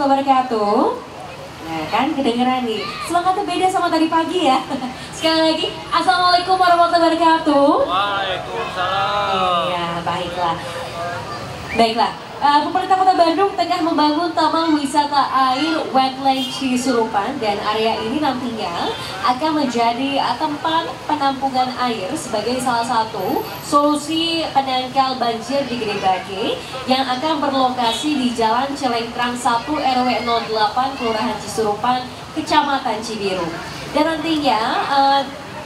wabarakatuh. Nah kan kedengeran nih, semangatnya beda sama tadi pagi ya. Sekali lagi, Assalamualaikum warahmatullahi wabarakatuh. Waalaikumsalam. Iya, baiklah. Baiklah, pemerintah Kota Bandung tengah membangun Taman Wisata Air Wetland Cisurupan dan area ini nantinya akan menjadi uh, tempat penampungan air sebagai salah satu solusi penangkal banjir di Gede Bage yang akan berlokasi di Jalan Celengkrang 1 RW 08 Kelurahan Cisurupan, Kecamatan Cibiru. Dan nantinya uh,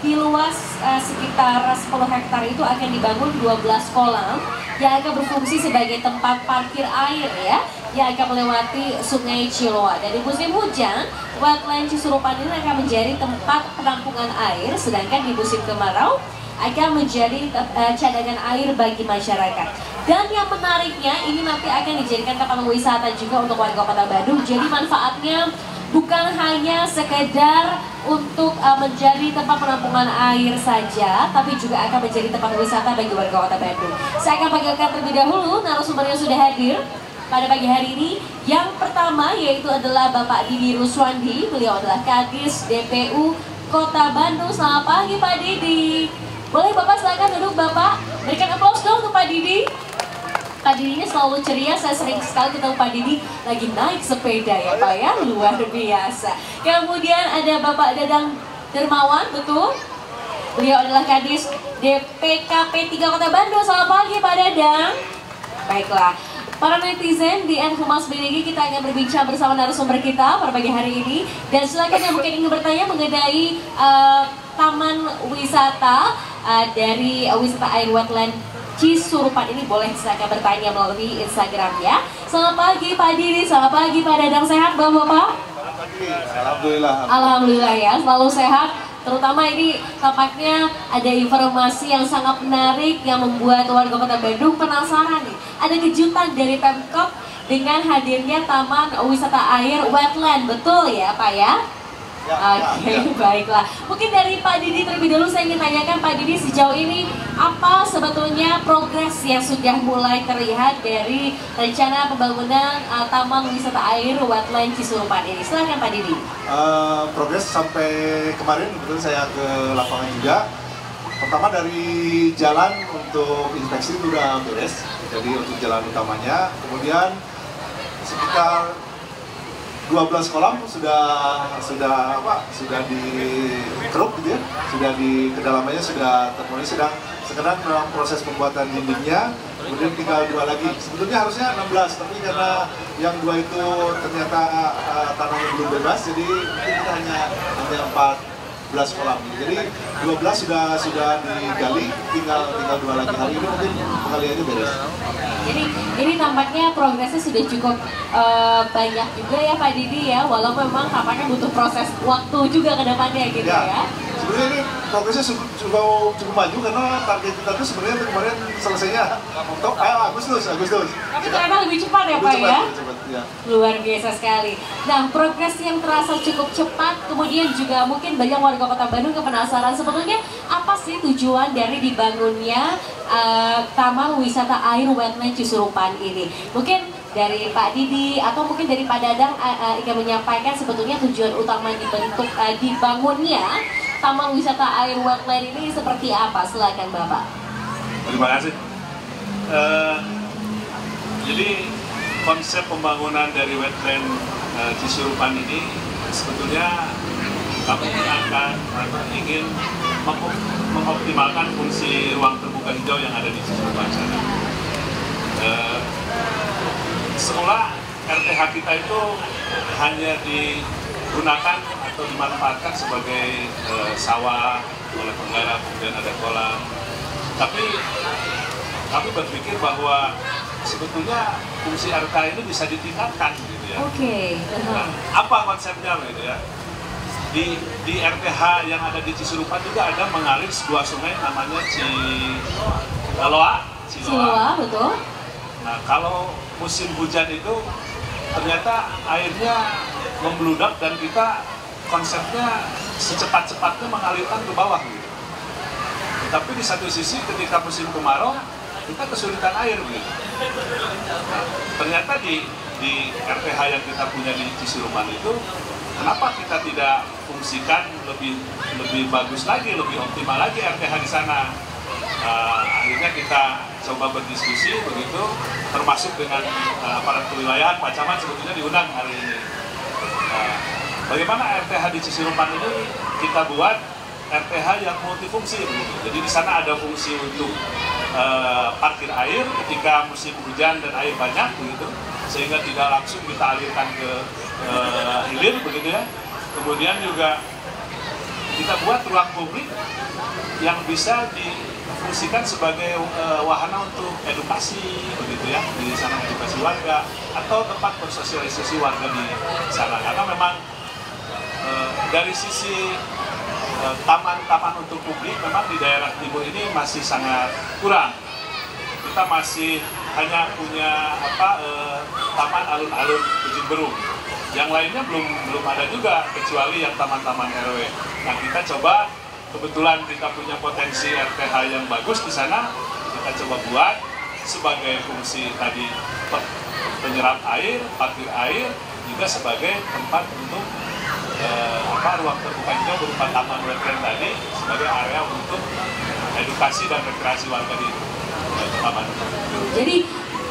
di luas uh, sekitar 10 hektar itu akan dibangun 12 kolam yang akan berfungsi sebagai tempat parkir air ya yang akan melewati sungai Ciloa. Dan di musim hujan, wetland Cisurupan ini akan menjadi tempat penampungan air, sedangkan di musim kemarau akan menjadi uh, cadangan air bagi masyarakat. Dan yang menariknya, ini nanti akan dijadikan tempat wisata juga untuk warga kota Bandung. Jadi manfaatnya bukan hanya sekedar untuk uh, menjadi tempat penampungan air saja, tapi juga akan menjadi tempat wisata bagi warga kota Bandung. Saya akan panggilkan terlebih dahulu narasumber yang sudah hadir pada pagi hari ini. Yang pertama yaitu adalah Bapak Didi Ruswandi, beliau adalah Kadis DPU Kota Bandung. Selamat pagi Pak Didi. Boleh Bapak silakan duduk Bapak. Berikan aplaus dong untuk Pak Didi. Pak ini selalu ceria, saya sering sekali ketemu Pak Didi lagi naik sepeda ya Pak ya, luar biasa. Kemudian ada Bapak Dadang Dermawan, betul? Beliau adalah Kadis DPKP 3 Kota Bandung. Selamat pagi Pak Dadang. Baiklah, para netizen di N Humas BDG kita akan berbincang bersama narasumber kita pada pagi hari ini. Dan silakan yang mungkin ingin bertanya mengenai uh, taman wisata uh, dari wisata air wetland Cisurupan ini boleh silakan bertanya melalui Instagram ya. Selamat pagi Pak Didi, selamat pagi Pak Dadang, sehat Bapak-Bapak? Alhamdulillah. Alhamdulillah ya, selalu sehat. Terutama ini tampaknya ada informasi yang sangat menarik yang membuat warga kota Bandung penasaran nih. Ada kejutan dari Pemkot dengan hadirnya Taman Wisata Air Wetland, betul ya Pak ya? Ya, Oke, ya, ya. baiklah. Mungkin dari Pak Didi terlebih dahulu saya ingin tanyakan Pak Didi sejauh ini apa sebetulnya progres yang sudah mulai terlihat dari rencana pembangunan uh, Taman Wisata Air Wetland Cisurupan ini. Silakan Pak Didi. Eh, progres sampai kemarin kebetulan saya ke lapangan juga. Pertama dari jalan untuk inspeksi itu udah beres. Jadi untuk jalan utamanya, kemudian sekitar 12 kolam sudah sudah apa sudah dikeruk gitu ya. Sudah di kedalamannya sudah terpenuhi. Sedang sekarang dalam proses pembuatan dindingnya kemudian tinggal dua lagi. Sebetulnya harusnya 16 tapi karena yang dua itu ternyata uh, tanahnya belum bebas jadi kita hanya hanya 14 kolam. Jadi 12 sudah sudah digali tinggal tinggal dua lagi. Hari ini mungkin pengaliannya beres. Jadi ini tampaknya progresnya sudah cukup eh, banyak juga ya Pak Didi ya, walaupun memang tampaknya butuh proses waktu juga ke depannya gitu ya. Ya, sebenarnya ini progresnya cukup, cukup, cukup maju karena target kita tuh sebenarnya kemarin selesainya. Untuk ayo Agustus, Agustus. Tapi ternyata lebih cepat ya Lebih Pak cepat, ya. lebih cepat, ya. Luar biasa sekali. Nah, progres yang terasa cukup cepat, kemudian juga mungkin banyak warga kota Bandung yang penasaran sebetulnya apa sih tujuan dari dibangunnya eh, Taman Wisata Air Wetland Cisurupan ini? Mungkin dari Pak Didi atau mungkin dari Pak Dadang eh, eh, ingin menyampaikan sebetulnya tujuan utama dibentuk eh, dibangunnya Taman Wisata Air Wetland ini seperti apa? Silakan Bapak. Terima kasih. Eh, jadi konsep pembangunan dari wetland eh, Cisurupan ini sebetulnya kami akan ingin mengoptimalkan fungsi ruang terbuka hijau yang ada di Cisurupan sana. Eh, semula RTH kita itu hanya digunakan atau dimanfaatkan sebagai eh, sawah oleh penggarap, kemudian ada kolam. Tapi kami berpikir bahwa sebetulnya fungsi RTH ini bisa ditingkatkan gitu ya. Oke. Nah, apa konsepnya gitu ya? Di, di RTH yang ada di Cisurupan juga ada mengalir sebuah sungai namanya Ciloa. Ciloa, betul? Nah, kalau musim hujan itu ternyata airnya membludak dan kita konsepnya secepat-cepatnya mengalirkan ke bawah gitu. Tapi di satu sisi ketika musim kemarau kita kesulitan air gitu. Ternyata di di RTH yang kita punya di Cisurupan itu kenapa kita tidak fungsikan lebih lebih bagus lagi, lebih optimal lagi RTH di sana. Uh, akhirnya kita coba berdiskusi begitu, termasuk dengan uh, aparat kewilayahan Pak Camat sebetulnya diundang hari ini. Uh, bagaimana RTH di Cisurupan ini kita buat RTH yang multifungsi begitu. Jadi di sana ada fungsi untuk uh, parkir air ketika musim hujan dan air banyak begitu, sehingga tidak langsung kita alirkan ke uh, hilir begitu ya. Kemudian juga kita buat ruang publik yang bisa difungsikan sebagai uh, wahana untuk edukasi begitu ya di sana edukasi warga atau tempat bersosialisasi warga di sana karena memang uh, dari sisi taman-taman untuk publik memang di daerah timur ini masih sangat kurang. Kita masih hanya punya apa eh, taman alun-alun Ujung Berung. Yang lainnya belum belum ada juga kecuali yang taman-taman RW. Nah kita coba kebetulan kita punya potensi RTH yang bagus di sana, kita coba buat sebagai fungsi tadi penyerap air, parkir air, juga sebagai tempat untuk apa ruang terbuka hijau berupa taman wetland tadi sebagai area untuk edukasi dan rekreasi warga di taman. Jadi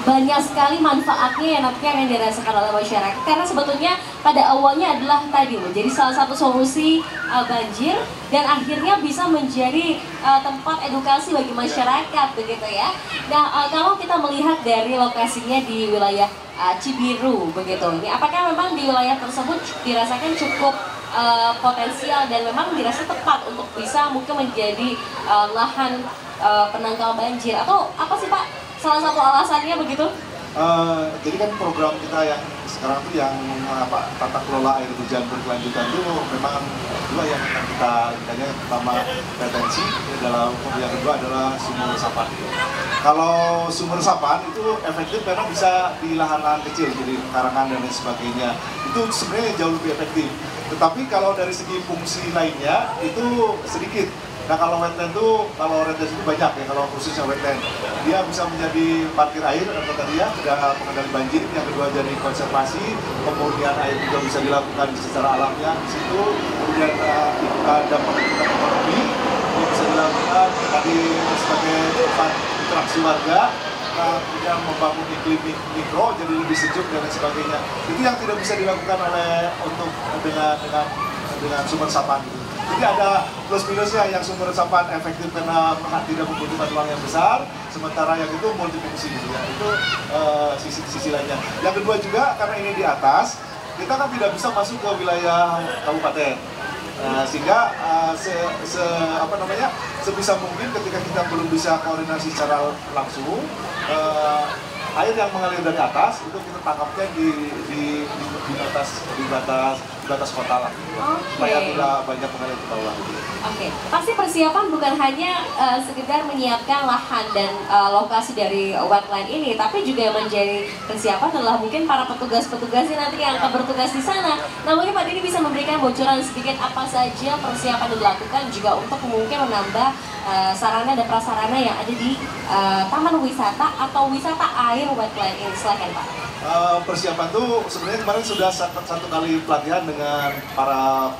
banyak sekali manfaatnya yang nantinya akan dirasakan oleh masyarakat karena sebetulnya pada awalnya adalah tadi menjadi salah satu solusi uh, banjir dan akhirnya bisa menjadi uh, tempat edukasi bagi masyarakat begitu ya. Nah uh, kalau kita melihat dari lokasinya di wilayah uh, Cibiru begitu. Ini apakah memang di wilayah tersebut dirasakan cukup uh, potensial dan memang dirasa tepat untuk bisa mungkin menjadi uh, lahan uh, penangkal banjir? Atau apa sih Pak? Salah satu alasannya begitu? Uh, jadi kan program kita yang sekarang tuh yang apa tata kelola air hujan berkelanjutan itu memang dua yang akan kita intinya pertama retensi dalam yang kedua adalah sumber resapan. Kalau sumber resapan itu efektif karena bisa di lahan-lahan kecil jadi karangan dan lain sebagainya itu sebenarnya jauh lebih efektif. Tetapi kalau dari segi fungsi lainnya itu sedikit Nah kalau wetland itu, kalau retensi itu banyak ya, kalau khususnya wetland. Dia bisa menjadi parkir air, atau tadi ya, sudah pengendali banjir. Yang kedua jadi konservasi, kemudian air juga bisa dilakukan secara alamnya di situ. Kemudian uh, dampak ekonomi, ini bisa dilakukan tadi sebagai tempat interaksi warga. Nah, kemudian membangun iklim mikro jadi lebih sejuk dan sebagainya. Itu yang tidak bisa dilakukan oleh untuk dengan dengan dengan sumber resapan gitu. Jadi ada plus minusnya yang sumber resapan efektif karena tidak membutuhkan uang yang besar, sementara yang itu multifungsi gitu ya. Itu uh, sisi sisi lainnya. Yang kedua juga karena ini di atas, kita kan tidak bisa masuk ke wilayah kabupaten. Nah, sehingga uh, se, se, apa namanya sebisa mungkin ketika kita belum bisa koordinasi secara langsung uh, air yang mengalir dari atas itu kita tangkapnya di di, di, di batas di batas di batas kota lah. Okay. supaya tidak banyak mengalir ke bawah. Oke, okay. pasti persiapan bukan hanya uh, sekedar menyiapkan lahan dan uh, lokasi dari wetland ini, tapi juga yang menjadi persiapan adalah mungkin para petugas-petugas yang nanti yang akan bertugas di sana. Nah, mungkin Pak Dini bisa memberikan bocoran sedikit apa saja persiapan yang dilakukan juga untuk mungkin menambah uh, sarana dan prasarana yang ada di uh, taman wisata atau wisata air wetland ini. Silakan Pak. Uh, persiapan tuh sebenarnya kemarin sudah satu, kali pelatihan dengan para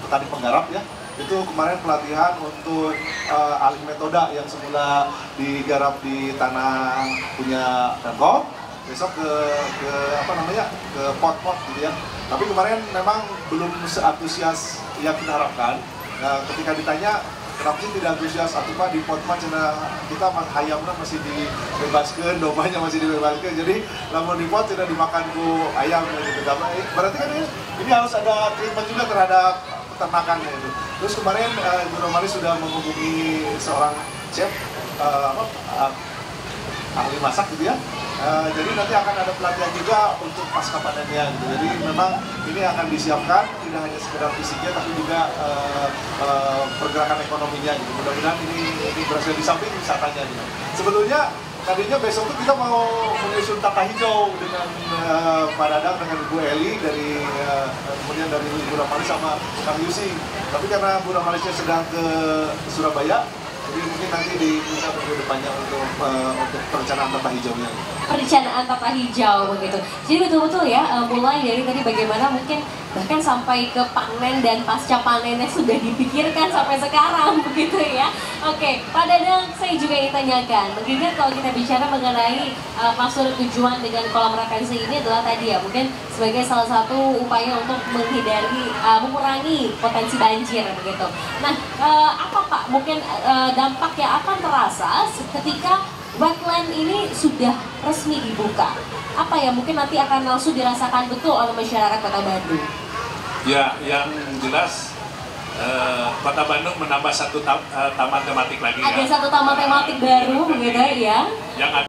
petani penggarap ya. Itu kemarin pelatihan untuk uh, alih metode yang semula digarap di tanah punya Pemkot besok ke ke apa namanya ke pot-pot gitu ya. Tapi kemarin memang belum seantusias yang kita harapkan. Nah, ketika ditanya sih tidak antusias. Atau pak di pot pot kita ayamnya masih dibebaskan dombanya masih dibebaskan. Jadi namun di pot tidak dimakan ku ayam gitu. Berarti kan ini, ini harus ada treatment juga terhadap peternakannya itu. Terus kemarin uh, Ibu Romali sudah menghubungi seorang chef uh, uh, ahli masak gitu ya. Uh, jadi nanti akan ada pelatihan juga untuk pasca panennya gitu. Jadi memang ini akan disiapkan tidak hanya sekedar fisiknya tapi juga uh, uh, pergerakan ekonominya gitu. Mudah-mudahan ini ini berhasil di samping wisatanya gitu. Sebetulnya tadinya besok tuh kita mau menyusun tata hijau dengan uh, Pak Dadang dengan Ibu Eli dari uh, kemudian dari Ibu Ramali sama Kang Yusi tapi karena Bu Ramalisnya sedang ke Surabaya Mungkin nanti diminta minggu depannya untuk uh, untuk perencanaan tata hijaunya. perencanaan tata hijau begitu. Jadi betul-betul ya uh, mulai dari tadi bagaimana mungkin bahkan sampai ke panen dan pasca panennya sudah dipikirkan sampai sekarang begitu ya. Oke, Pak Dadang saya juga ingin tanyakan, mengingat kalau kita bicara mengenai uh, maksud tujuan dengan kolam retensi ini adalah tadi ya mungkin sebagai salah satu upaya untuk menghindari uh, mengurangi potensi banjir begitu. Nah, uh, apa Pak mungkin uh, dampak yang akan terasa ketika wetland ini sudah resmi dibuka. Apa ya mungkin nanti akan langsung dirasakan betul oleh masyarakat Kota Bandung? Ya, yang jelas eh, Kota Bandung menambah satu ta- eh, taman tematik lagi ya. Ada satu taman tematik baru begitu ya. Yang ada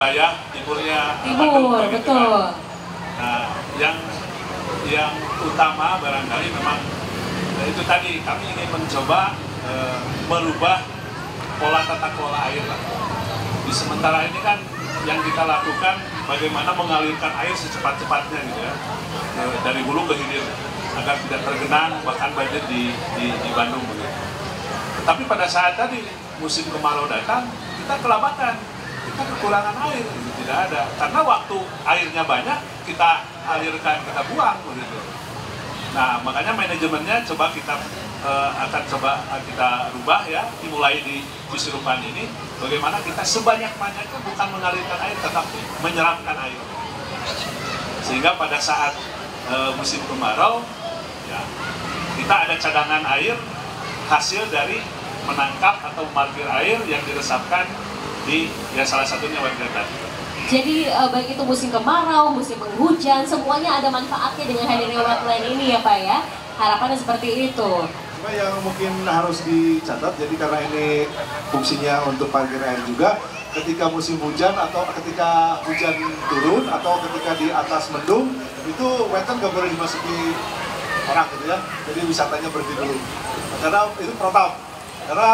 wilayah timurnya eh, Timur, Bandung, begitu betul. kan. Nah, yang yang utama barangkali memang eh, itu tadi kami ingin mencoba eh, merubah pola tata kelola air lah. Di sementara ini kan yang kita lakukan bagaimana mengalirkan air secepat-cepatnya gitu ya eh, dari hulu ke hilir agar tidak tergenang bahkan banjir di, di, di Bandung begitu. Tapi pada saat tadi musim kemarau datang kita kelabatan, kita kekurangan air, gitu. tidak ada. Karena waktu airnya banyak kita alirkan kita buang begitu. Nah makanya manajemennya coba kita eh, akan coba kita rubah ya, dimulai di Cisurupan ini, bagaimana kita sebanyak-banyaknya bukan mengalirkan air, tetapi menyerapkan air. Sehingga pada saat eh, musim kemarau, ya kita ada cadangan air hasil dari menangkap atau markir air yang diresapkan di ya salah satunya warga tadi. Jadi eh, baik itu musim kemarau, musim penghujan, semuanya ada manfaatnya dengan hadirnya wetland ini ya Pak ya. Harapannya seperti itu. Cuma yang mungkin harus dicatat, jadi karena ini fungsinya untuk parkir air juga, ketika musim hujan atau ketika hujan turun atau ketika di atas mendung, itu wetland nggak boleh dimasuki orang gitu ya. Jadi wisatanya berhenti dulu. Karena itu protap. Karena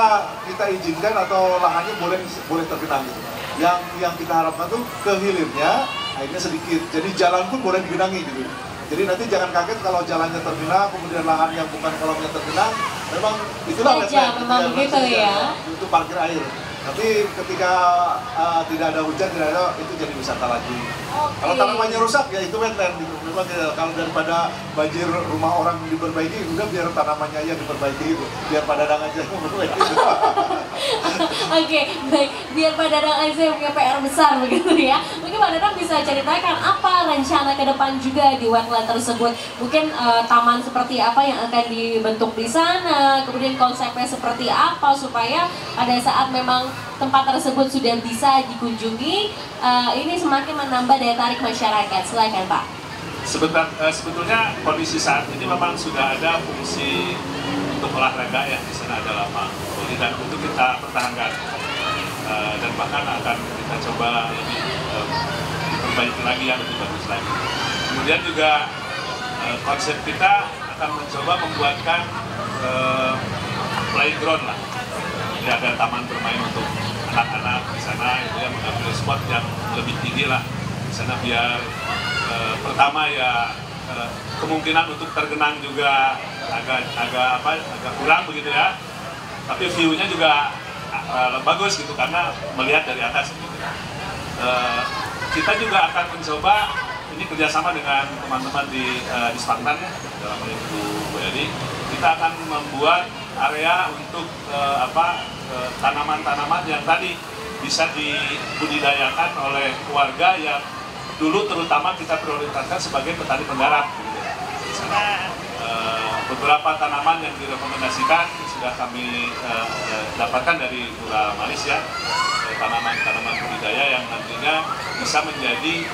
kita izinkan atau lahannya boleh boleh tergenang gitu. Yang yang kita harapkan tuh ke hilirnya airnya sedikit. Jadi jalan pun boleh digenangi gitu. Jadi nanti jangan kaget kalau jalannya tergenang, kemudian lahan yang bukan kolamnya tergenang. Memang itulah wetland, memang gitu begitu maksudnya. ya. Itu parkir air. Tapi ketika uh, tidak ada hujan, tidak ada itu jadi wisata lagi. Oke. Kalau tanamannya rusak ya itu wetland gitu. Memang kalau daripada banjir rumah orang diperbaiki, udah biar tanamannya aja diperbaiki gitu. Biar pada aja yang memperbaiki. Oke, baik. Biar Pak Dadang aja yang punya PR besar begitu ya. Mungkin Pak Dadang bisa ceritakan apa rencana ke depan juga di wetland tersebut. Mungkin eh, taman seperti apa yang akan dibentuk di sana, kemudian konsepnya seperti apa supaya pada saat memang tempat tersebut sudah bisa dikunjungi, eh, ini semakin menambah daya tarik masyarakat. Silakan Pak. Sebentar, eh, sebetulnya kondisi saat ini memang sudah ada fungsi untuk olahraga yang di sana ada lapang voli dan itu kita pertahankan Eh, dan bahkan akan kita coba lebih diperbaiki lagi yang lebih bagus lagi. Kemudian juga eh, konsep kita akan mencoba membuatkan eh, playground lah. Jadi ada taman bermain untuk anak-anak di sana itu yang mengambil spot yang lebih tinggi lah di sana biar eh, pertama ya eh, kemungkinan untuk tergenang juga agak agak apa agak kurang begitu ya tapi view-nya juga uh, bagus gitu karena melihat dari atas gitu. Uh, kita juga akan mencoba ini kerjasama dengan teman-teman di uh, di Spartan ya dalam hal ini Bu Bu Edi. kita akan membuat area untuk uh, apa uh, tanaman-tanaman yang tadi bisa dibudidayakan oleh warga yang dulu terutama kita prioritaskan sebagai petani penggarap. Uh, beberapa tanaman yang direkomendasikan sudah kami dapatkan dari ya uh, tanaman-tanaman budidaya yang nantinya bisa menjadi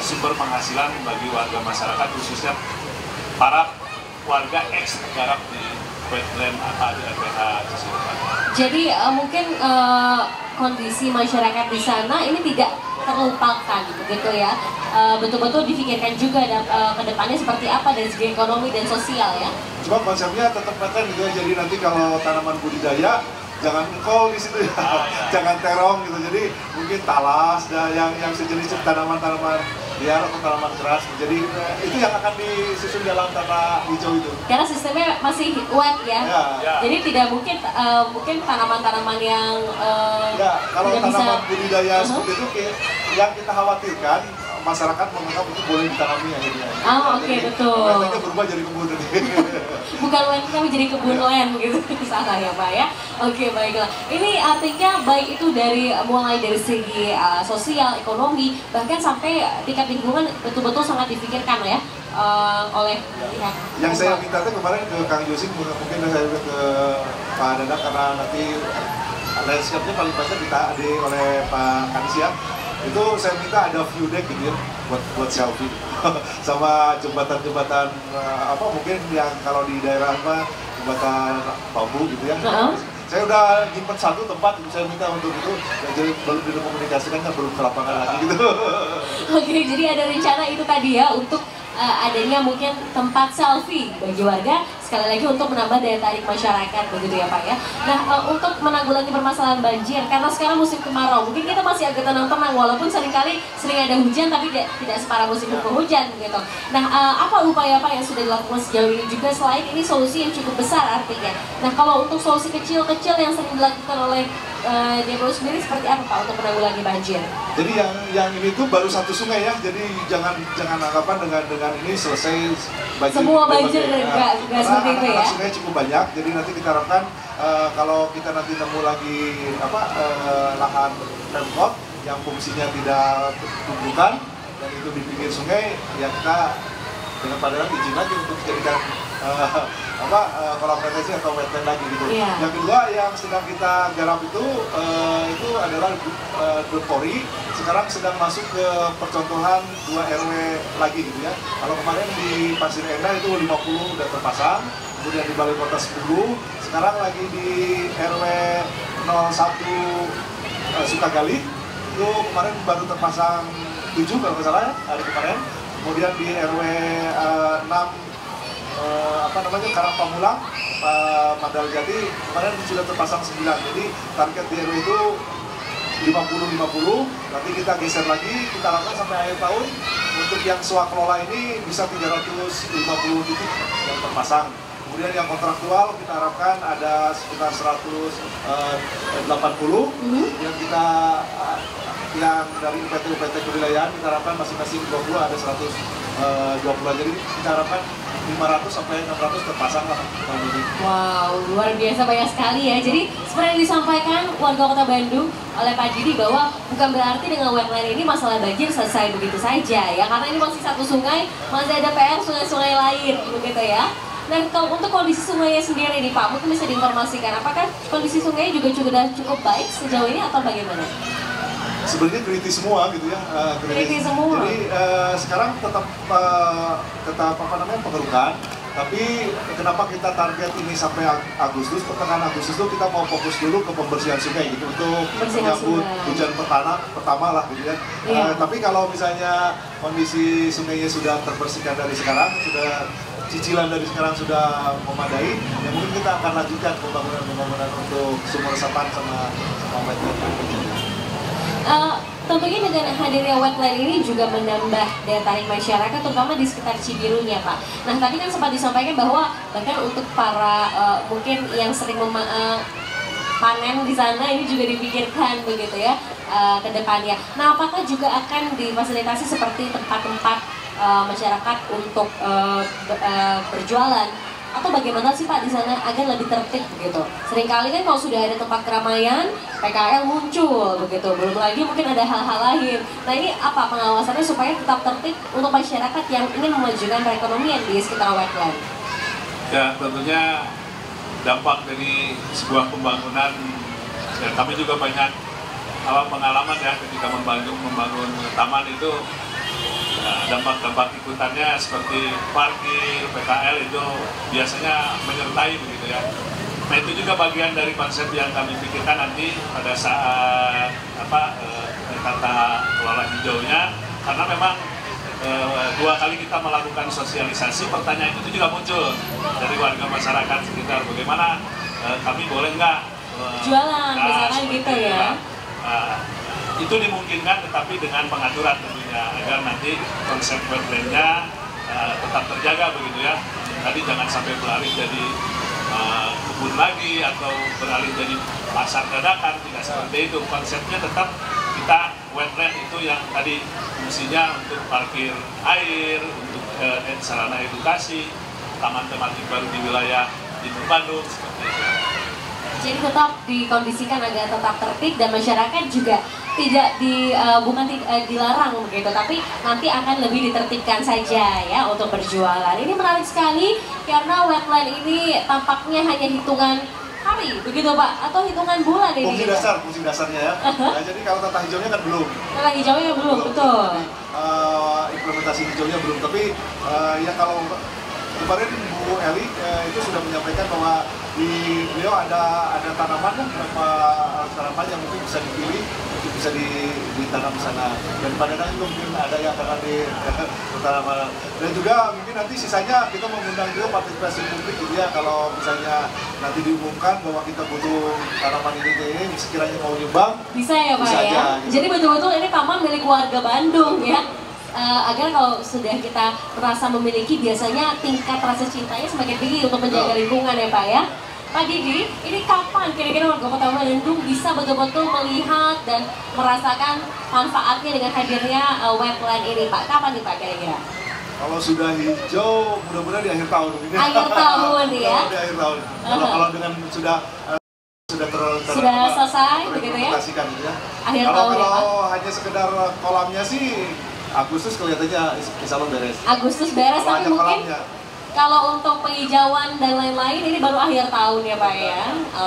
sumber penghasilan bagi warga masyarakat khususnya para warga ex garap di apa di. Jadi eh, mungkin eh, kondisi masyarakat di sana ini tidak terlupakan begitu ya. Eh, Betul-betul difikirkan juga dan, eh, ke depannya seperti apa dari segi ekonomi dan sosial ya. Cuma konsepnya tetap wetland gitu ya. Jadi nanti kalau tanaman budidaya jangan engkol di situ ya. jangan terong gitu. Jadi mungkin talas dan yang yang sejenis tanaman-tanaman biar untuk tanaman keras. Jadi itu yang akan disusun dalam tanah hijau itu. Karena sistemnya masih wet ya. Ya. Ya. Jadi tidak mungkin eh, mungkin tanaman-tanaman yang eh, Ya, kalau tidak bisa tanaman budidaya Uh-huh. seperti itu yang kita khawatirkan masyarakat menganggap itu boleh ditanami akhirnya. Ah, oke, Jadi, betul. Wetlandnya berubah jadi kebun nanti. bukan land tapi jadi kebun land gitu salah ya pak ya oke baiklah ini artinya baik itu dari mulai dari segi uh, sosial ekonomi bahkan sampai tingkat lingkungan betul-betul sangat dipikirkan ya uh, oleh pihak yang saya minta tuh kemarin ke Kang Yosin mungkin saya juga ke Pak Dadang karena nanti landscape-nya paling banyak ditadi oleh Pak Kanisia itu saya minta ada view deck gitu ya buat buat selfie. Sama jembatan-jembatan eh, apa mungkin yang kalau di daerah apa jembatan bambu gitu ya. Heeh. saya udah nyimpen satu tempat saya minta untuk itu jadi belum dikomunikasikan kan belum ke lapangan lagi gitu. Oke, jadi ada rencana itu tadi ya untuk uh, adanya mungkin tempat selfie bagi warga sekali lagi untuk menambah daya tarik masyarakat begitu ya Pak ya. Nah uh, untuk menanggulangi permasalahan banjir karena sekarang musim kemarau mungkin kita masih agak tenang-tenang walaupun sering kali sering ada hujan tapi tidak, tidak separah musim penghujan begitu. Nah uh, apa upaya Pak yang sudah dilakukan sejauh ini juga selain ini solusi yang cukup besar artinya. Nah kalau untuk solusi kecil-kecil yang sering dilakukan oleh uh, sendiri seperti apa Pak untuk menanggulangi banjir? Jadi yang yang ini tuh baru satu sungai ya, jadi jangan jangan anggapan dengan dengan ini selesai banjir. Semua banjir berbagai- nggak- nggak karena seperti itu ya? Sungai cukup banyak, jadi nanti kita harapkan eh, kalau kita nanti nemu lagi apa eh, lahan pemkot yang fungsinya tidak tumbukan dan itu di pinggir sungai, ya kita dengan padanan izin lagi untuk dijadikan eh, apa kolam retensi atau wetland lagi gitu. Iya. Yang kedua yang sedang kita garap itu eh, itu adalah uh, sekarang sedang masuk ke percontohan 2 RW lagi gitu ya. Kalau kemarin di Pasir Endah itu 50 udah terpasang, kemudian di Balai Kota 10, sekarang lagi di RW 01 uh, Sukagali itu kemarin baru terpasang 7 kalau nggak salah ya, hari kemarin. Kemudian di RW uh, 6 eh, apa namanya Karang Pamulang Pak Mandal Jati kemarin sudah terpasang 9 jadi target di RW itu 50-50 nanti kita geser lagi kita lakukan sampai akhir tahun untuk yang swakelola ini bisa 350 titik yang terpasang. Kemudian yang kontraktual kita harapkan ada sekitar 180 Mhm. yang kita uh, yang dari UPT-UPT kewilayahan kita harapkan masing-masing 20 ada 120 jadi kita harapkan 500 sampai 600 terpasang lah tahun ini. Wow, luar biasa banyak sekali ya. Jadi seperti yang disampaikan warga kota Bandung oleh Pak Didi bahwa bukan berarti dengan wetland ini masalah banjir selesai begitu saja ya. Karena ini masih satu sungai, masih ada PR sungai-sungai lain begitu ya. Dan kalau untuk kondisi sungainya sendiri nih Pak, mungkin bisa diinformasikan apakah kondisi sungai juga sudah cukup baik sejauh ini atau bagaimana? Sebenarnya kritis semua gitu ya. Kritis semua. Jadi eh, sekarang tetap eh, tetap apa namanya pengerukan. Tapi kenapa kita target ini sampai Ag- Agustus, pertengahan Agustus itu kita mau fokus dulu ke pembersihan sungai gitu untuk menyambut hujan pertama pertama lah gitu ya. Iya. Eh, tapi kalau misalnya kondisi sungainya sudah terbersihkan dari sekarang, sudah cicilan dari sekarang sudah memadai, ya mungkin kita akan lanjutkan pembangunan-pembangunan untuk sumur resapan sama sama wetland. Eh, tentunya dengan hadirnya wetland ini juga menambah daya tarik masyarakat terutama di sekitar Cibirunya Pak. Nah tadi kan sempat disampaikan bahwa bahkan untuk para eh, mungkin yang sering mema- eh, panen di sana ini juga dipikirkan begitu ya eh, ke depannya. Nah apakah juga akan difasilitasi seperti tempat-tempat eh, masyarakat untuk be- eh, berjualan atau bagaimana sih Pak di sana agar lebih tertib begitu? Seringkali kan kalau sudah ada tempat keramaian, PKL muncul begitu. Belum lagi mungkin ada hal-hal lain. Nah ini apa pengawasannya supaya tetap tertib untuk masyarakat yang ingin memajukan perekonomian di sekitar wetland? Ya tentunya dampak dari sebuah pembangunan dan kami juga banyak pengalaman ya ketika membangun membangun taman itu dampak-dampak ikutannya seperti parkir, PKL itu biasanya menyertai begitu ya. Nah itu juga bagian dari konsep yang kami pikirkan nanti pada saat apa eh, tata kelola hijaunya karena memang eh, dua kali kita melakukan sosialisasi pertanyaan itu juga muncul dari warga masyarakat sekitar bagaimana eh, kami boleh nggak eh, Jualan, nah, misalkan gitu itu, ya. Nah, itu dimungkinkan tetapi dengan pengaturan tentunya agar nanti konsep wetlandnya uh, tetap terjaga begitu ya. Tadi jangan sampai beralih jadi uh, kebun lagi atau beralih jadi pasar dadakan tidak seperti itu. Konsepnya tetap kita wetland itu yang tadi fungsinya untuk parkir air, untuk uh, sarana edukasi, taman tematik baru di wilayah Timur Bandung seperti itu. Jadi tetap dikondisikan agar tetap tertib dan masyarakat juga tidak di uh, bukan uh, dilarang begitu, tapi nanti akan lebih ditertibkan saja ya untuk berjualan. Ini menarik sekali karena wetland ini tampaknya hanya hitungan hari begitu Pak atau hitungan bulan ini? Fungsi dasar, fungsi dasarnya ya. Nah, jadi kalau tata hijaunya kan belum. Tata hijaunya belum, betul. Jadi, uh, implementasi hijaunya belum, tapi uh, ya kalau kemarin Bu Eli uh, itu sudah menyampaikan bahwa di beliau ada ada tanaman ya, beberapa tanaman yang mungkin bisa dipilih untuk bisa di, ditanam di sana. Dan pada nanti mungkin ada yang akan di tanaman. Dan juga mungkin nanti sisanya kita mengundang juga partisipasi publik gitu ya kalau misalnya nanti diumumkan bahwa kita butuh tanaman ini ini sekiranya mau nyumbang bisa ya Pak bisa ya. Aja, gitu. Jadi betul-betul ini taman milik warga Bandung ya uh, agar kalau sudah kita merasa memiliki biasanya tingkat rasa cintanya semakin tinggi untuk menjaga lingkungan ya Pak ya. Pak Didi, ini kapan kira-kira warga Kota Bandung bisa betul-betul melihat dan merasakan manfaatnya dengan hadirnya uh, wetland ini Pak? Kapan nih Pak kira-kira? Kalau sudah hijau, mudah-mudahan di akhir tahun ini. Akhir tahun ya? di akhir tahun. Kalau kalau dengan sudah uh, sudah ter, ter Sudah selesai begitu ya? gitu ya. Akhir kalau tahun ya, kalau hanya sekedar kolamnya sih Agustus kelihatannya insya Allah beres. Agustus beres, tapi mungkin kolamnya. kalau untuk penghijauan dan lain-lain ini baru akhir tahun ya Pak ya.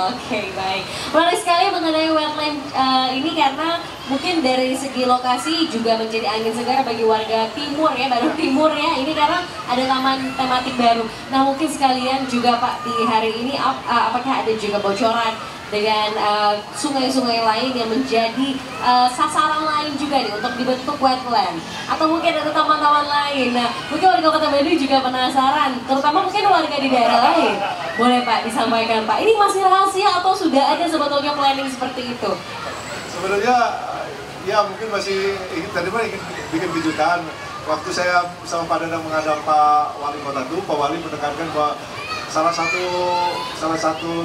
Oke baik. Menarik sekali mengenai wetland uh, ini karena mungkin dari segi lokasi juga menjadi angin segar bagi warga timur ya, baru timur ya. Ini karena ada taman tematik baru. Nah mungkin sekalian juga Pak di hari ini ap- uh, apakah ada juga bocoran dengan uh, sungai-sungai lain yang menjadi uh, sasaran lain juga nih untuk dibentuk wetland atau mungkin ada taman-taman lain. Nah, mungkin warga Kota Bandung juga penasaran, terutama mungkin warga di daerah lain. Boleh Pak disampaikan Pak, ini masih rahasia atau sudah ada sebetulnya planning seperti itu? Sebenarnya ya mungkin masih ingin tadi mah ingin bikin kejutan. Waktu saya sama Pak Dadang menghadap Pak Wali Kota itu, Pak Wali menekankan bahwa salah satu salah satu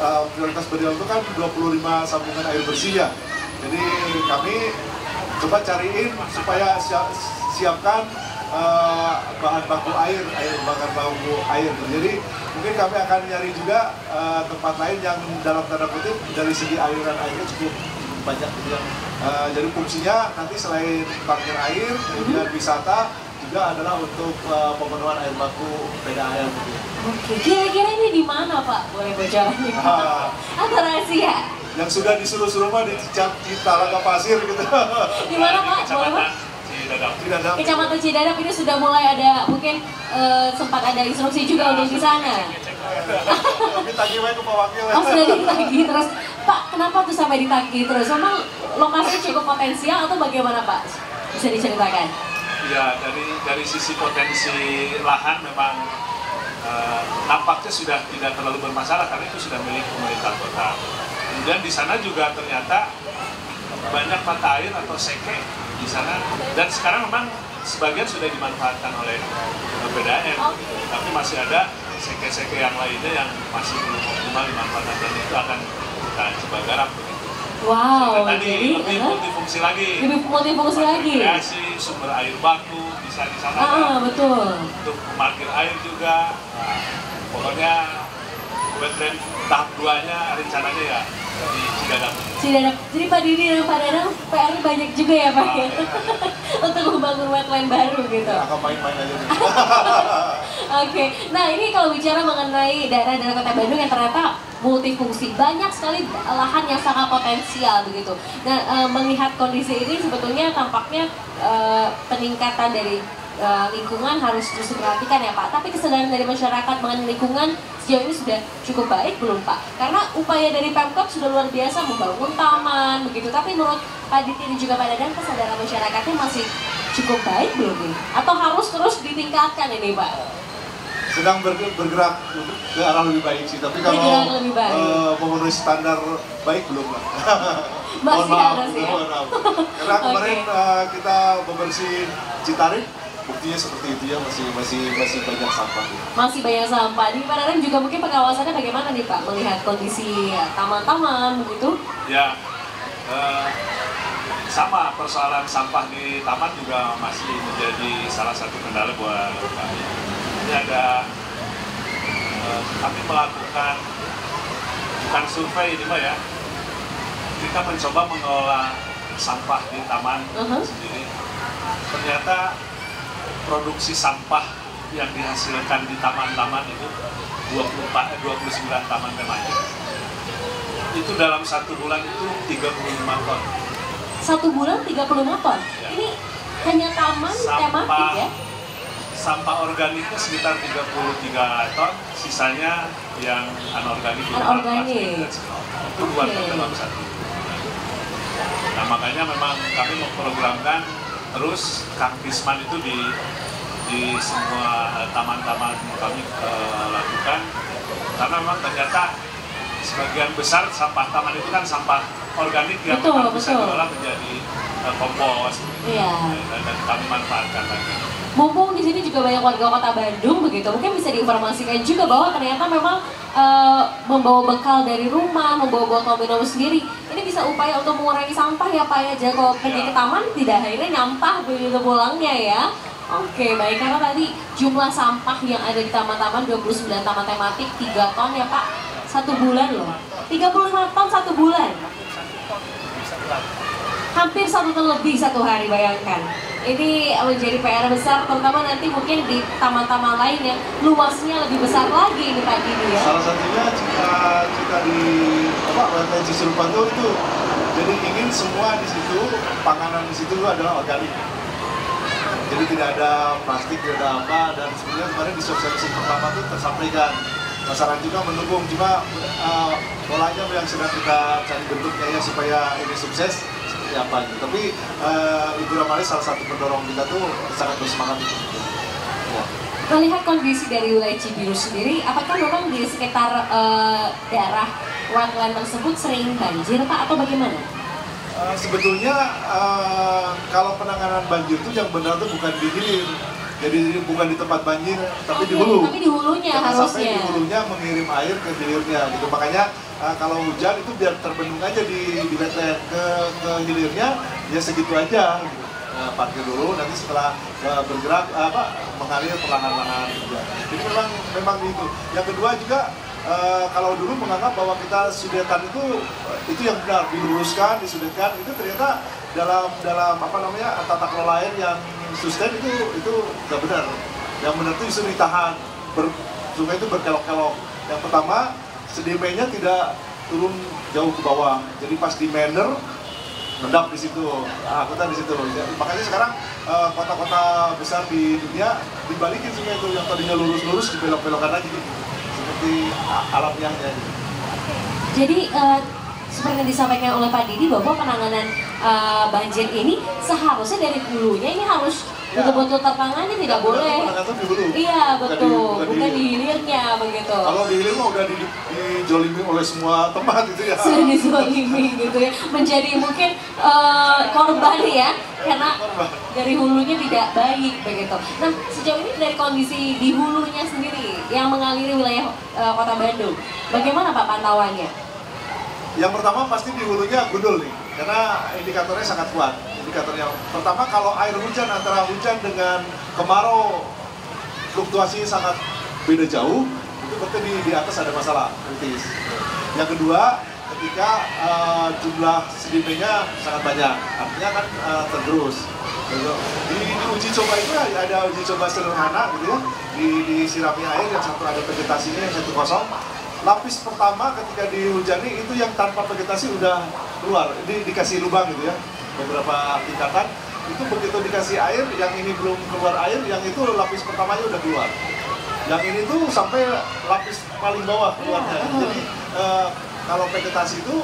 uh, prioritas beliau itu kan 25 sambungan air bersih ya. Jadi kami coba cariin supaya siap, siapkan uh, bahan baku air, air bahan baku air. Jadi mungkin kami akan nyari juga uh, tempat lain yang dalam tanda kutip dari segi aliran airnya cukup banyak gitu ya. Uh, jadi fungsinya nanti selain parkir air, kemudian wisata juga adalah untuk uh, pemenuhan air baku PDAM. Oke, kira-kira ini di mana Pak? Boleh bocorannya? Ah. Atau rahasia? Yang sudah disuruh-suruh mah di di Talaga Pasir gitu. Di mana Di Pak? Boleh Pak? Cidadap. Tidak ada. Kecamatan Cidadap ini sudah mulai ada mungkin eh, sempat ada instruksi juga untuk di sana. Wae ke Pak Wakil. Oh sudah ditagih terus. Pak, kenapa tuh sampai ditagih terus? Memang lokasinya cukup potensial atau bagaimana Pak? Bisa diceritakan? Ya, dari dari sisi potensi lahan memang eh, nampaknya sudah tidak terlalu bermasalah karena itu sudah milik pemerintah kota. Kemudian di sana juga ternyata banyak mata air atau seke di sana dan sekarang memang sebagian sudah dimanfaatkan oleh PDAM, tapi masih ada seke-seke yang lainnya yang masih belum optimal dimanfaatkan dan itu akan kita coba garap. Wow, Dan tadi jadi lebih eh, multifungsi lagi. lebih multifungsi lagi. Rekreasi, sumber air baku bisa di sana Ah, kan. betul. untuk parkir air juga. Nah, pokoknya wetland tahap 2-nya rencananya ya di Cidadap. Cidadap. Jadi Pak Didi dan Pak Dadang PR banyak juga ya Pak ya? untuk membangun wetland baru gitu. Akan main-main aja nih. Oke, nah ini kalau bicara mengenai daerah-daerah kota Bandung yang ternyata multifungsi, banyak sekali lahan yang sangat potensial begitu. Nah, eh, melihat kondisi ini sebetulnya tampaknya eh, peningkatan dari eh, lingkungan harus terus diperhatikan ya Pak. Tapi kesadaran dari masyarakat mengenai lingkungan sejauh ini sudah cukup baik belum Pak? Karena upaya dari Pemkot sudah luar biasa membangun taman begitu. Tapi menurut Pak Diti dan juga Pak Dadang kesadaran masyarakatnya masih cukup baik belum nih? Atau harus terus ditingkatkan ini Pak? Sedang berge- bergerak ke arah lebih baik sih. Tapi kalau Bergerak lebih baik. eh, memenuhi standar baik belum lah. Masih Mohon maaf, harus ya? mohon maaf. Karena kemarin eh, kita membersih Citarik, buktinya seperti itu ya masih masih masih banyak sampah. Masih banyak sampah. Di Pak Rem juga mungkin pengawasannya bagaimana nih Pak? Melihat kondisi ya, taman-taman begitu? Ya, eh, sama persoalan sampah di taman juga masih menjadi salah satu kendala buat kami. Ini ada eh, kami melakukan bukan survei ini Pak ya. Kita mencoba mengelola sampah di taman Mhm. sendiri. Ternyata produksi sampah yang dihasilkan di taman-taman itu 24 eh, 29 taman remaja itu dalam satu bulan itu 35 ton Satu bulan 35 ton. Ya. Ini hanya taman tematik ya? Sampah organiknya sekitar 33 ton sisanya yang anorganik Anorganik. itu dua ton Oke. dalam satu nah makanya memang kami memprogramkan terus Kang Pisman itu di di semua eh, taman-taman kami eh, lakukan karena memang ternyata sebagian besar sampah taman itu kan sampah organik yang Betul, bisa diolah menjadi eh, kompos Iya. dan, dan kami manfaatkan lagi. Mumpung di sini juga banyak warga kota Bandung begitu, mungkin bisa diinformasikan juga bahwa ternyata memang eh, membawa bekal dari rumah, membawa botol minum sendiri, ini bisa upaya untuk mengurangi sampah ya Pak ya. Jadi kalau pergi ke taman tidak akhirnya nyampah begitu pulangnya ya. Oke baik, karena tadi jumlah sampah yang ada di taman-taman 29 taman tematik 3 ton ya Pak, satu bulan loh. 35 ton satu bulan. Hampir satu ton lebih satu hari bayangkan. Ini menjadi PR besar terutama nanti mungkin di taman-taman lain yang luasnya lebih besar lagi ini Pak Didi ya. Salah satunya jika jika di apa Wetland Ciserupan itu itu. Jadi ingin semua di situ panganan di situ adalah organik. Jadi tidak ada plastik, tidak ada apa dan sebenarnya kemarin di sosialisasi pertama itu tersampaikan masyarakat juga mendukung cuma uh, polanya yang sedang kita cari bentuknya ya supaya ini sukses seperti apa gitu. Tapi uh, Ibu Ramali salah satu pendorong kita tuh sangat bersemangat itu. Ya. melihat kondisi dari wilayah Cibiru sendiri apakah memang di sekitar eh, daerah wetland tersebut sering banjir Pak atau bagaimana? Uh, sebetulnya uh, kalau penanganan banjir itu yang benar tuh bukan di hilir, jadi bukan di tempat banjir, tapi di Oke, hulu. tapi di hulunya Jangan sampai harusnya. di hulunya mengirim air ke hilirnya, gitu. Makanya uh, kalau hujan itu biar terbendung aja di di wetland ke ke hilirnya ya segitu aja. Gitu. Nah, parkir dulu, nanti setelah uh, bergerak uh, apa mengalir perlahan-lahan. Gitu. Jadi memang memang itu. Yang kedua juga uh, kalau dulu menganggap bahwa kita sudetan itu uh, itu yang benar diluruskan, disudetkan itu ternyata dalam dalam apa namanya tata kelola air yang sustain itu itu nggak benar. Yang benar itu justru ditahan. Ber, sungai itu berkelok-kelok. Yang pertama sedimennya tidak turun jauh ke bawah. Jadi pas di manner mendap di situ, nah, kita di situ. Ya, makanya sekarang eh, kota-kota besar di dunia dibalikin sungai itu yang tadinya lurus-lurus dibelok-belokkan lagi seperti a- alamiahnya. gitu. Jadi eh, seperti yang disampaikan oleh Pak Didi bahwa penanganan eh, banjir ini seharusnya dari hulunya ini harus Ya. betul-betul tertangani tidak boleh. Iya Bukan di- betul, bukan bukan di- di hilirnya begitu. Kalau di hilir mah udah di, dijolimi oleh semua tempat gitu ya. Sudah dizolimi gitu ya, menjadi mungkin eh, korban ya, karena dari hulunya tidak baik begitu. Nah sejauh ini dari kondisi di hulunya sendiri yang mengaliri wilayah eh, kota Bandung, bagaimana Pak pantauannya? Yang pertama pasti di hulunya gundul nih, karena indikatornya sangat kuat. Indikatornya pertama kalau air hujan antara hujan dengan kemarau fluktuasi sangat beda jauh, itu berarti di, di atas ada masalah kritis. Yang kedua, ketika eh, jumlah sedimennya sangat banyak, artinya kan eh, tergerus. Di, di uji coba itu ada uji coba sederhana gitu ya, di, disirami air yang satu ada vegetasinya, yang satu kosong. Lapis pertama ketika dihujani itu yang tanpa vegetasi udah keluar, di, dikasih lubang gitu ya, beberapa tingkatan. Itu begitu dikasih air, yang ini belum keluar air, yang itu lapis pertamanya udah keluar. Yang ini tuh sampai lapis paling bawah keluarnya. Iya. Jadi eh, kalau vegetasi itu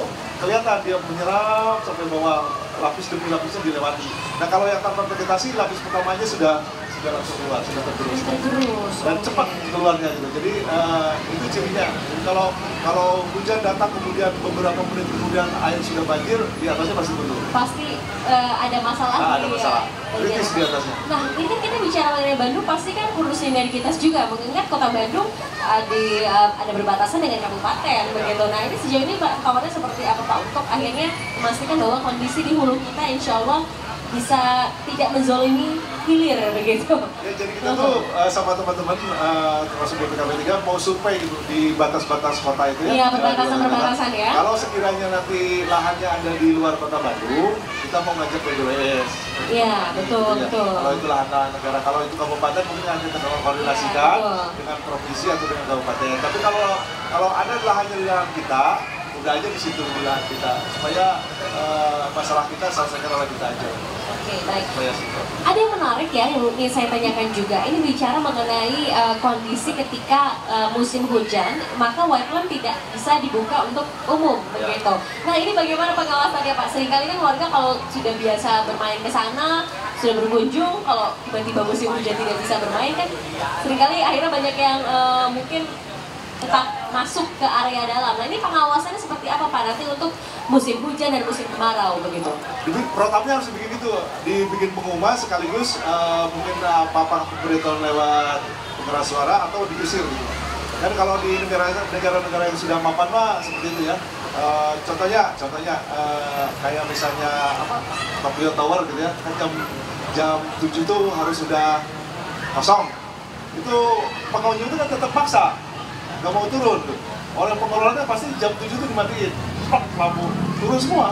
kelihatan dia menyerap sampai bawah lapis demi lapisnya dilewati. Nah kalau yang tanpa vegetasi lapis pertamanya sudah sudah langsung keluar, sudah tergerus. Tergerus. Dan cepat keluarnya gitu. Jadi eh, itu cirinya. Kalau kalau hujan datang kemudian beberapa menit kemudian air sudah banjir, di atasnya pasti turun. Pasti eh, ada masalah Ah, ada nih ya. masalah. Iya. Kritis di atasnya. Nah, ini kan kita bicara mengenai Bandung, pasti kan urus sinergitas juga. Mengingat kota Bandung uh, di, uh, ada berbatasan dengan kabupaten, begitu. Nah, ini sejauh ini Pak kabarnya seperti apa Pak untuk akhirnya memastikan bahwa kondisi di hulu kita insya Allah bisa tidak menzolimi hilir begitu. Ya, jadi kita tuh eh, sama teman-teman eh, termasuk BPKP 3 mau survei gitu di batas-batas kota itu ya. Iya, perbatasan-perbatasan kota. ya. Kalau sekiranya nanti lahannya ada di luar kota Bandung, kita mau ngajak BPWS. Iya, betul, Gitu ya. betul. Kalau itu lahan negara, kalau itu kabupaten mungkin nanti kita koordinasikan betul. dengan provinsi atau dengan kabupaten. Tapi kalau kalau ada lahannya di lahan kita, aja di situ lahan kita supaya eh, masalah kita selesaikan oleh kita aja. Oke, baik. Supaya simpel. Ada yang menarik ya yang ingin saya tanyakan juga. Ini bicara mengenai uh, kondisi ketika uh, musim hujan, maka wetland tidak bisa dibuka untuk umum Ya. begitu. Nah ini bagaimana pengawasannya Pak? Seringkali kan warga kalau sudah biasa bermain ke sana, sudah berkunjung, kalau tiba-tiba musim hujan tidak bisa bermain kan, sering kali akhirnya banyak yang uh, mungkin tetap masuk ke area dalam. Nah ini pengawasannya seperti apa Pak nanti untuk musim hujan dan musim kemarau begitu? Jadi protapnya harus dibikin itu, dibikin pengumuman sekaligus eh, mungkin uh, papan pemberitahuan lewat pengeras suara atau diusir gitu. Dan kalau di negara negara-negara yang sudah mapan mah seperti itu ya. Eh, contohnya, contohnya eh, kayak misalnya apa Tokyo Tower gitu ya, kan jam jam 7 tuh harus sudah kosong. Itu pengunjung itu kan tetap paksa, nggak mau turun. Orang pengelolanya pasti jam 7 tuh dimatiin, Pak, lampu turun semua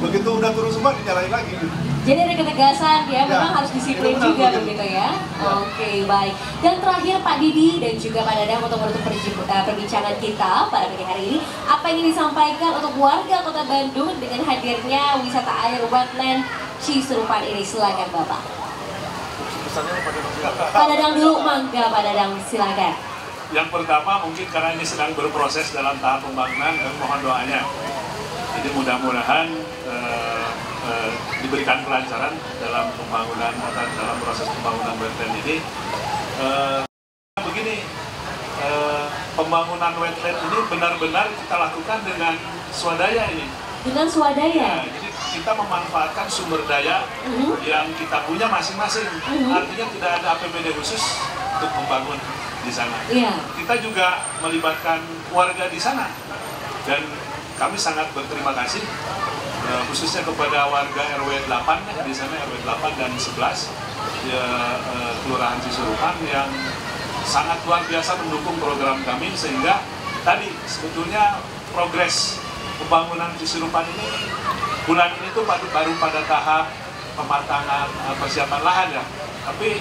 begitu udah turun semua dinyalain lagi gitu. Jadi ada ketegasan ya, Ya, memang harus disiplin benar-benar juga begitu. begitu ya. Ya. Oke, baik. Dan terakhir Pak Didi dan juga Pak Dadang untuk menutup eh, perbincangan kita pada pagi hari ini, apa yang ingin disampaikan untuk warga Kota Bandung dengan hadirnya wisata air wetland Cisurupan ini? Silakan Bapak. Pesannya. Pak Dadang dulu, mangga Pak Dadang, silakan. Yang pertama mungkin karena ini sedang berproses dalam tahap pembangunan dan mohon doanya. Jadi mudah-mudahan eh, eh, diberikan kelancaran dalam pembangunan atau dalam proses pembangunan wetland ini. Eh, begini, eh, pembangunan wetland ini benar-benar kita lakukan dengan swadaya ini. Dengan Ya, swadaya. jadi kita memanfaatkan sumber daya Mhm. yang kita punya masing-masing. Mhm. Artinya tidak ada APBD khusus untuk membangun di sana. Iya. Kita juga melibatkan warga di sana dan kami sangat berterima kasih eh, khususnya kepada warga RW 8 ya, di sana RW 8 dan 11 ya, eh, Kelurahan Cisurupan yang sangat luar biasa mendukung program kami sehingga tadi sebetulnya progres pembangunan Cisurupan ini bulan ini tuh baru, baru pada tahap pematangan eh, persiapan lahan ya tapi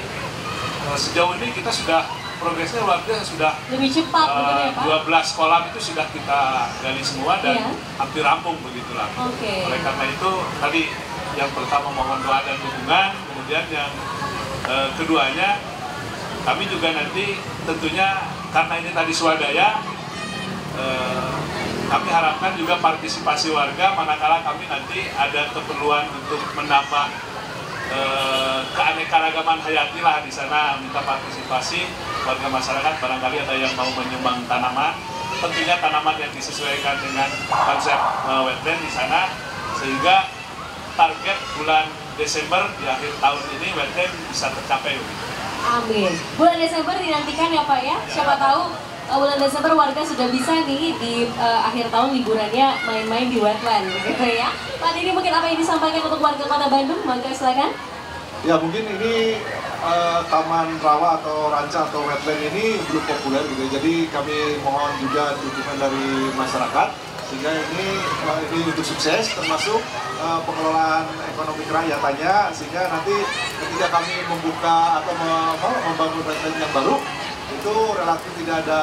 sejauh ini kita sudah progresnya luar biasa sudah Lebih cepat begitu ya eh, Pak? 12 kolam itu sudah kita gali semua dan Iya. hampir rampung begitulah. Oke. Oleh karena itu tadi yang pertama mohon doa dan dukungan, kemudian yang eh, keduanya kami juga nanti tentunya karena ini tadi swadaya eh, kami harapkan juga partisipasi warga manakala kami nanti ada keperluan untuk menambah eh, keanekaragaman hayati lah di sana minta partisipasi warga masyarakat barangkali ada yang mau menyumbang tanaman tentunya tanaman yang disesuaikan dengan konsep eh, wetland di sana sehingga target bulan Desember di akhir tahun ini wetland bisa tercapai. Amin. Bulan Desember dinantikan ya Pak ya. Siapa tahu uh, bulan Desember warga sudah bisa nih di uh, akhir tahun liburannya main-main di wetland begitu ya. Pak Didi mungkin apa yang disampaikan untuk warga Kota Bandung? Mangga silakan. Ya mungkin ini eh, taman rawa atau ranca atau wetland ini belum populer gitu. Jadi kami mohon juga dukungan dari masyarakat sehingga ini eh, ini untuk sukses termasuk eh, pengelolaan ekonomi kerahyatannya sehingga nanti ketika kami membuka atau membangun wetland yang baru itu relatif tidak ada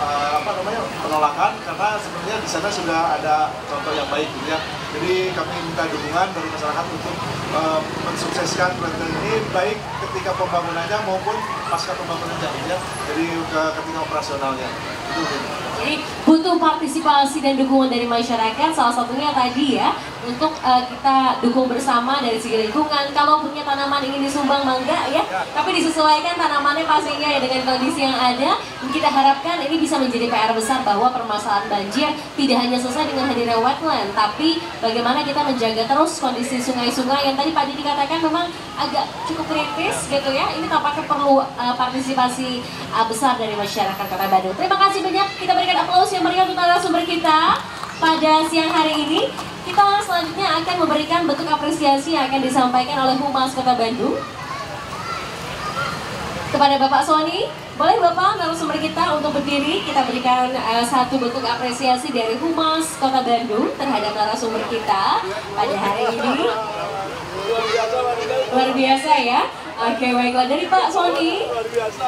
eh, apa namanya penolakan karena sebenarnya di sana sudah ada contoh yang baik gitu ya. Jadi kami minta dukungan dari masyarakat untuk eh, mensukseskan wetland ini baik ketika pembangunannya maupun pasca pembangunannya ya. Jadi ke, ketika operasionalnya. Itu gitu. Jadi butuh partisipasi dan dukungan dari masyarakat. Salah satunya tadi ya untuk uh, kita dukung bersama dari segi lingkungan. Kalau punya tanaman ingin disumbang mangga ya, tapi disesuaikan tanamannya pastinya ya dengan kondisi yang ada. Kita harapkan ini bisa menjadi PR besar bahwa permasalahan banjir tidak hanya selesai dengan hadirnya wetland, tapi bagaimana kita menjaga terus kondisi sungai-sungai yang tadi Pak Didi katakan memang agak cukup kritis gitu ya. Ini tampaknya perlu uh, partisipasi uh, besar dari masyarakat Kota Bandung. Terima kasih banyak. Kita berikan aplaus yang meriah untuk narasumber kita pada siang hari ini. Kita selanjutnya akan memberikan bentuk apresiasi yang akan disampaikan oleh Humas Kota Bandung kepada Bapak Sony. Boleh Bapak narasumber kita untuk berdiri, kita berikan uh, satu bentuk apresiasi dari Humas Kota Bandung terhadap narasumber kita pada hari ini. Luar biasa ya. Oke baiklah. Dari Pak Sony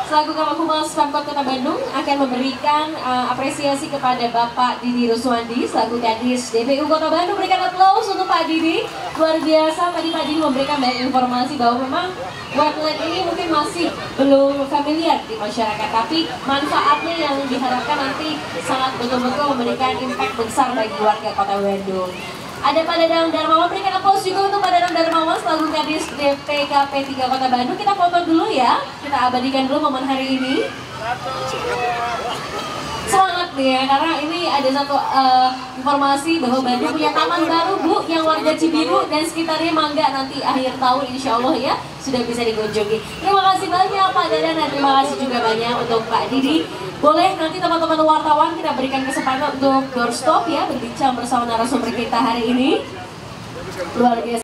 selaku Kabak Humas Pemkot Kota Bandung akan memberikan uh, apresiasi kepada Bapak Didi Ruswandi selaku Kadis DPU Kota Bandung. Berikan aplaus untuk Pak Didi. Luar biasa. Tadi Pak Didi memberikan banyak informasi bahwa memang wetland ini mungkin masih belum familiar di masyarakat. Tapi manfaatnya yang diharapkan nanti sangat betul-betul memberikan impact besar bagi warga Kota Bandung. Ada Pak Dadang Darmawan, berikan aplaus juga untuk Pak Dadang Darmawan selaku Kadis DPKP 3 Kota Bandung. Kita foto dulu ya, kita abadikan dulu momen hari ini. Semangat nih ya, karena ini ada satu uh, informasi bahwa Bandung punya taman baru Bu, yang warga Cibiru dan sekitarnya Mangga nanti akhir tahun insya Allah ya sudah bisa dikunjungi. Terima kasih banyak Pak Dadan dan terima kasih juga banyak untuk Pak Didi. Boleh nanti teman-teman wartawan kita berikan kesempatan untuk doorstop ya berbincang bersama narasumber kita hari ini. Luar biasa.